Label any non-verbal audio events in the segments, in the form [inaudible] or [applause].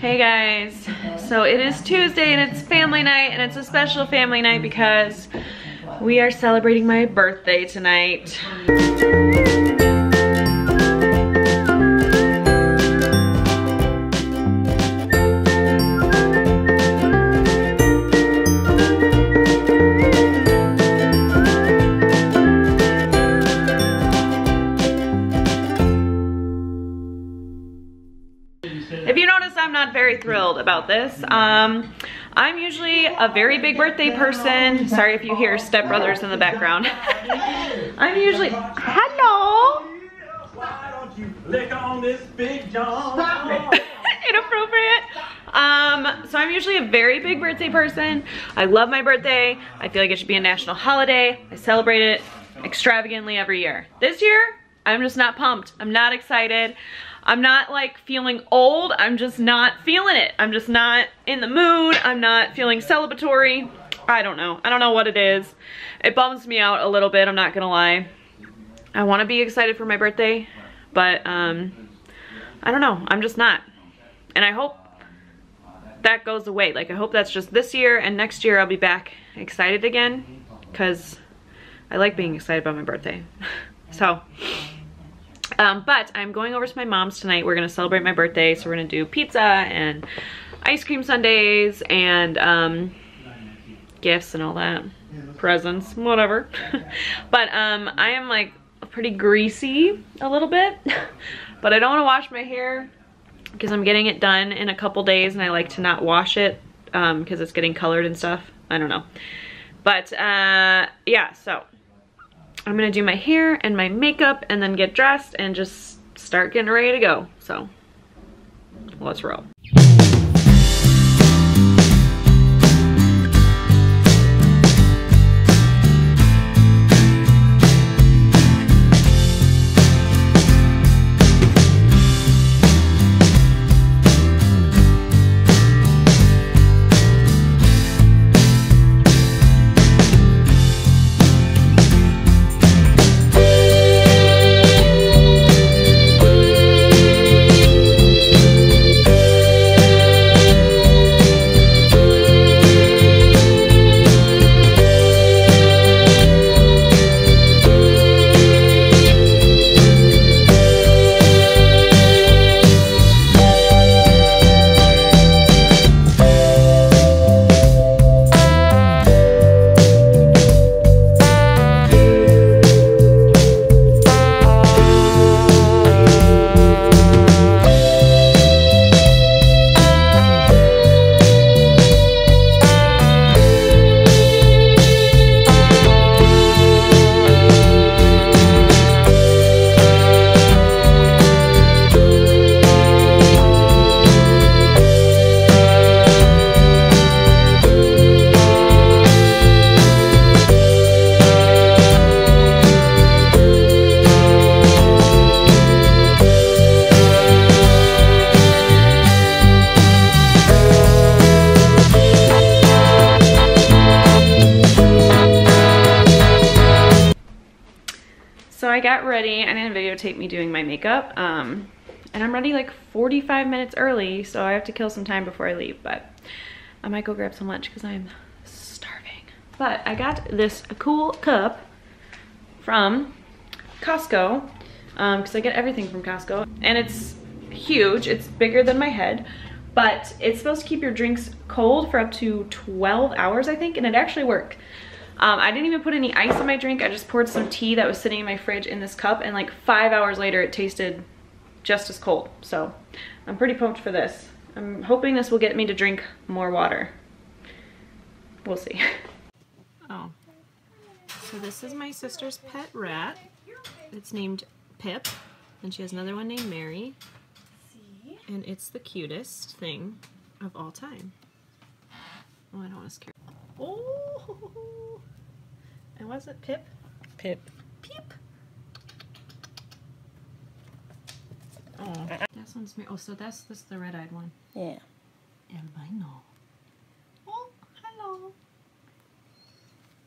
Hey guys, so it is Tuesday and it's family night and it's a special family night because we are celebrating my birthday tonight. Very thrilled about this. Um, I'm usually a very big birthday person. Sorry if you hear stepbrothers in the background. [laughs] I'm usually, hello. Why don't you lick on this big John? Inappropriate. Um, so I'm usually a very big birthday person. I love my birthday. I feel like it should be a national holiday. I celebrate it extravagantly every year. This year, I'm just not pumped. I'm not excited. I'm not like feeling old. I'm just not feeling it. I'm just not in the mood. I'm not feeling celebratory. I don't know. I don't know what it is. It bums me out a little bit. I'm not gonna lie. I want to be excited for my birthday, but um, I don't know. I'm just not. And I hope that goes away. Like I hope that's just this year and next year I'll be back excited again because I like being excited about my birthday. [laughs] so, um, but I'm going over to my mom's tonight. We're gonna celebrate my birthday. So we're gonna do pizza and ice cream sundaes and um, gifts and all that. Presents, whatever. [laughs] but um, I am like pretty greasy a little bit, [laughs] but I don't wanna wash my hair because I'm getting it done in a couple days and I like to not wash it because um, it's getting colored and stuff. I don't know. But uh, yeah, so I'm gonna do my hair and my makeup and then get dressed and just start getting ready to go. So let's roll. So I got ready. I didn't videotape me doing my makeup. Um, and I'm ready like 45 minutes early, so I have to kill some time before I leave. But I might go grab some lunch because I'm starving. But I got this cool cup from Costco because I get everything from Costco. And it's huge. It's bigger than my head. But it's supposed to keep your drinks cold for up to 12 hours, I think. And it actually worked. Um, I didn't even put any ice in my drink. I just poured some tea that was sitting in my fridge in this cup and like five hours later it tasted just as cold. So I'm pretty pumped for this. I'm hoping this will get me to drink more water. We'll see. [laughs] Oh, so this is my sister's pet rat. It's named Pip and she has another one named Mary. And it's the cutest thing of all time. Oh, I don't want to scare. Oh, [laughs] and was it Pip? Pip. Peep. Oh, this one's me. Oh, so that's this the red-eyed one. Yeah. Albino. Oh, hello.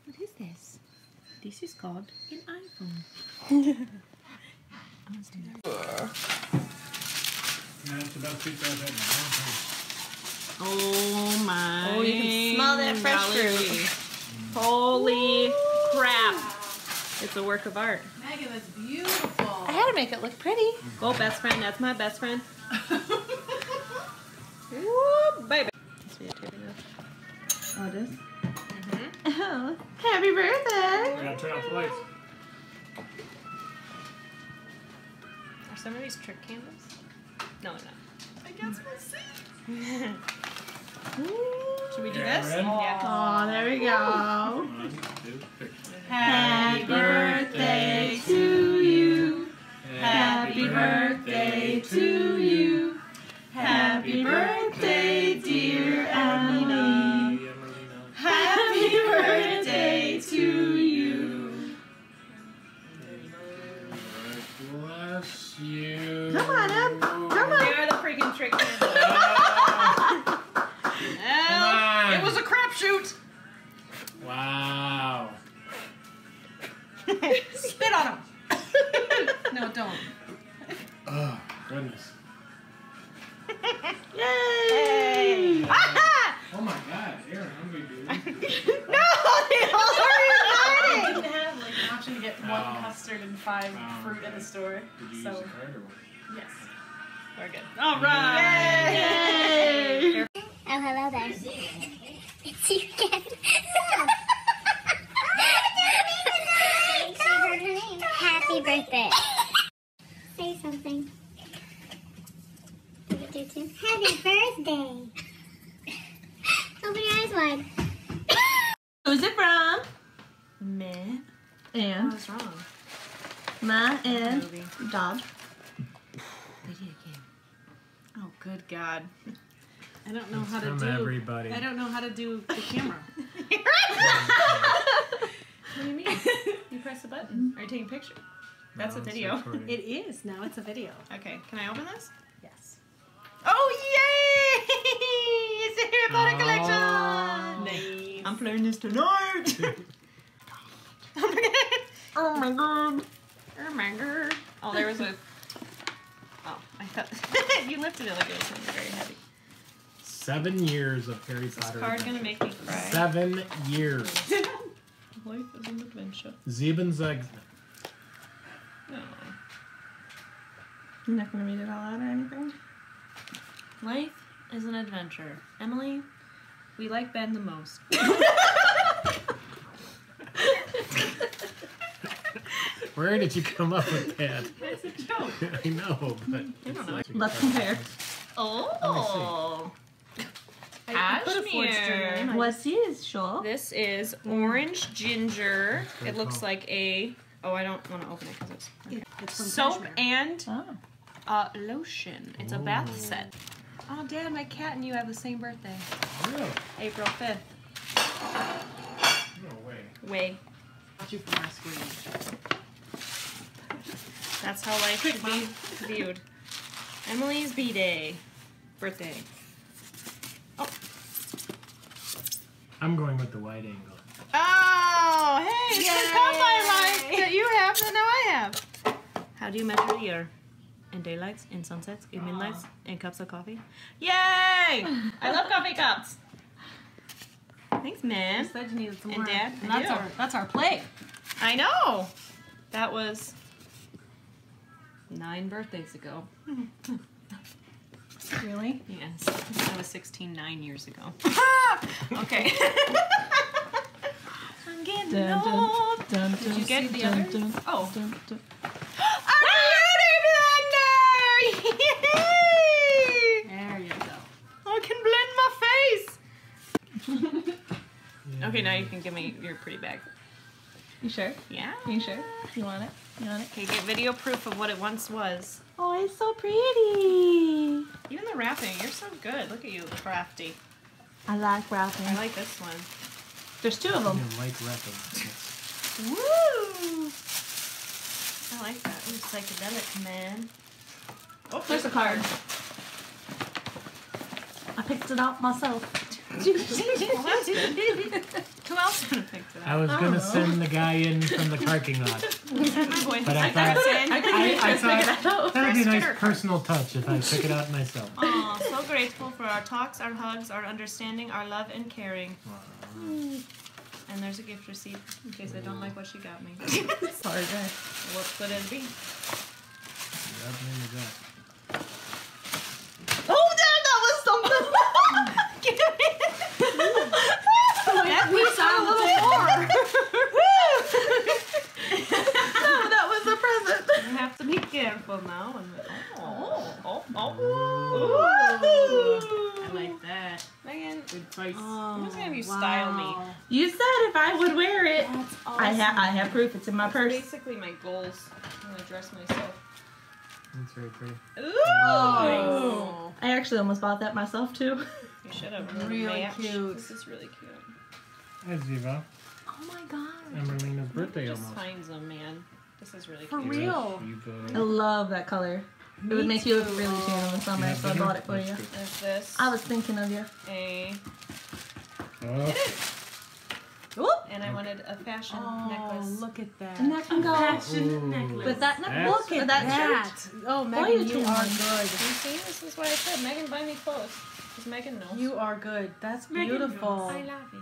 What is this? This is called an iPhone. [laughs] Let's do that. Man, it's about two thousand. Oh my. Oh, you can smell that fresh golly. Holy crap. It's a work of art. Megan, that's beautiful. I had to make it look pretty. Go, best friend. That's my best friend. [laughs] Woo, baby. Oh, it is? Mm-hmm. [laughs] Oh, happy birthday. Gotta turn off the lights. Are some of these trick candles? No, no. I guess we'll see. [laughs] Should we do Yeah, this? Yeah. Oh, there we go. One, two, three. Happy birthday to you. Happy birthday to you. Happy birthday, dear Emily. Happy birthday to you. Bless you. Oh, goodness. [laughs] Yay! [laughs] Oh my god, Erin, hungry dude. [laughs] no, they all are I excited. didn't have like an option to get one Oh. custard and five Oh, fruit in okay. the store. Did you use so card or what? yes. We're good. All right. Yay! Oh, hello there. It's you again. she heard her name. Happy birthday. Say something. Do it, do it, too. Happy birthday. Open your eyes wide. Who's it from? Me and What's wrong? Ma and Movie. Dog. Oh, good God. I don't know how to From do. everybody. I don't know how to do the camera. [laughs] What do you mean? you press the button. Are you taking a picture? That's No, a video. it is now. It's a video. Okay, can I open this? Yes. Oh yay! It's [laughs] a Harry Potter Oh. collection. Nice. I'm playing this tonight. [laughs] oh my god. Oh Oh. Oh, there was a. [laughs] Oh, I thought [laughs] you lifted it like it was something very heavy. Seven years of Harry This Potter. card gonna make me cry. Seven years. [laughs] Life is an adventure. Sieben Zeg. No. Oh. You're not gonna read it all out or anything? Life is an adventure. Emily, we like Ben the most. Where did you come up with that? [laughs] It's a joke. [laughs] I know, but. don't know. Let's compare. Oh. I put a forged Cashmere. journal. What's his show? This is orange ginger. It looks cool. like a. Oh, I don't want to open it because it's It's from soap Cashmere. and Oh. uh, lotion. It's a bath set. Oh, Dad, my cat and you have the same birthday, Really? April fifth. No way. Way. Got you from our screen. That's how life could be viewed. Emily's B day, birthday. Oh. I'm going with the wide angle. Oh, hey, it's the cup I like that you have that now I have. How do you measure the year? In daylights, in sunsets, in midnights, in cups of coffee? Yay! I love coffee cups. Thanks, You man. said you needed some And more. Dad, And that's our that's our play. I know. That was nine birthdays ago. [laughs] Really? Yes, I was 16 nine years ago. [laughs] okay. [laughs] I'm getting Dun, dun, old. dun, Did you dun, get the dun, others? dun, Oh. dun, dun. A beauty blender! There you go. I can blend my face. Okay, now you can give me your pretty bag. You sure? Yeah. You sure? You want it? You want it? Okay, get video proof of what it once was. Oh, it's so pretty. Even the wrapping, you're so good. Look at you, crafty. I like wrapping. I like this one. There's two of You them. like wrapping. Woo! I like that. Ooh, psychedelic, man. Oh, There's a card. I picked it out myself. [laughs] well, [laughs] that's good. Who else would have picked it I up? was gonna send the guy in from the parking lot, [laughs] but I thought I I, I thought that'd be a nice personal touch if I pick it out myself. [laughs] Oh, so grateful for our talks, our hugs, our understanding, our love, and caring. And there's a gift receipt in case I don't like what she got me. [laughs] Sorry, guys. what could it be? Rub me in the gut. Oh, damn, that was something. That piece on a little more. no, that was a present. You have to be careful now. And oh, oh, oh, Ooh. I like that. Megan, Good price. I'm gonna have you style me. You said if I would wear it. I have I have proof. It's in my purse. Basically, my goals. I'm gonna dress myself. That's very pretty. Ooh. I actually almost bought that myself too. You should have Really matched. cute. This is really cute. Hi, Ziva. Oh my god. Emerlina's birthday Just almost. finds them, man. This is really For cute. real. I love that color. It would make you look really tan in the summer, Yeah, so I bought it for you. good. There's this. I was thinking of you. a Oh, and I wanted a fashion Oh, necklace. look at that. And that can go Fashion Ooh. necklace. with that That's- necklace, Look at that, that. shirt. Oh, you Megan, you two are good. You see, this is why I said Megan buy me clothes. Because Megan knows. You are good. That's Megan knows. beautiful. I love it.